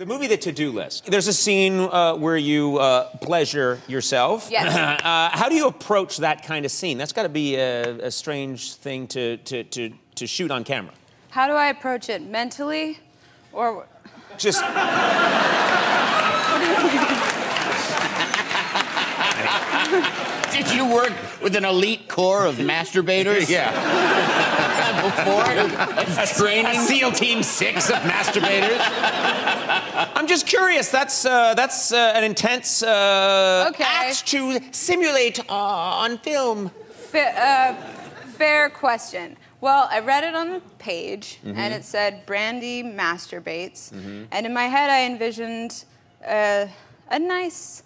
The movie The To Do List. There's a scene uh, where you uh, pleasure yourself. Yes. uh, how do you approach that kind of scene? That's got to be a, a strange thing to, to, to, to shoot on camera. How do I approach it mentally? Or Just. Did you work with an elite corps of masturbators? Yeah. Before training? SEAL Team Six of masturbators. I'm just curious. That's uh, that's uh, an intense uh, Okay. act to simulate uh, on film. fa- uh, fair question. Well, I read it on the page, and it said Brandy masturbates, and in my head I envisioned uh, a nice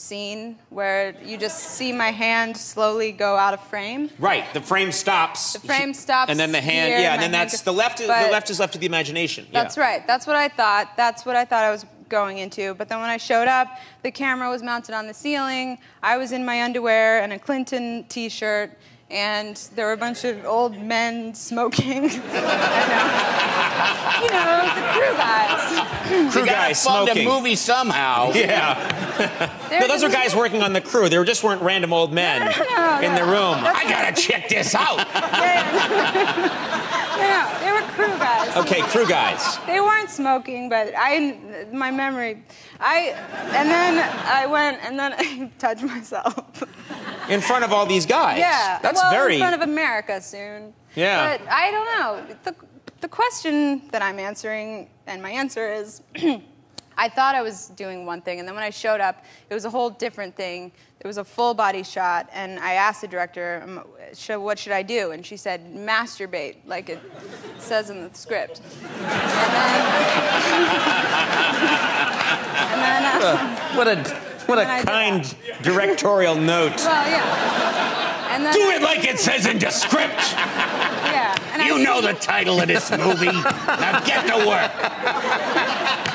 scene where you just see my hand slowly go out of frame. Right. The frame stops. The frame stops And then the hand. here, yeah. And then that's the left. Is, the left is left to the imagination. That's yeah. right. That's what I thought. That's what I thought I was going into. But then when I showed up, the camera was mounted on the ceiling. I was in my underwear and a Clinton T-shirt, and there were a bunch of old men smoking. I know. You know, the crew guys. Crew You guys fund smoking. the movie somehow. Yeah. No, those are guys working on the crew. They were just weren't random old men no, in no. the room. I gotta check this out. Yeah, they were crew guys. Okay, crew guys. They weren't smoking, but I, my memory, I, and then I went and then I touched myself. In front of all these guys. Yeah. That's well, very. in front of America soon. Yeah. But I don't know. The, the question that I'm answering, and my answer is I thought I was doing one thing, and then when I showed up, it was a whole different thing. It was a full body shot, and I asked the director, um, what should I do? And she said, masturbate, like it says in the script. And then, and then uh, what a what a And I did kind directorial note. well, yeah. And then Do it like it says in the script. Yeah. You know the title of this movie. Now get to work.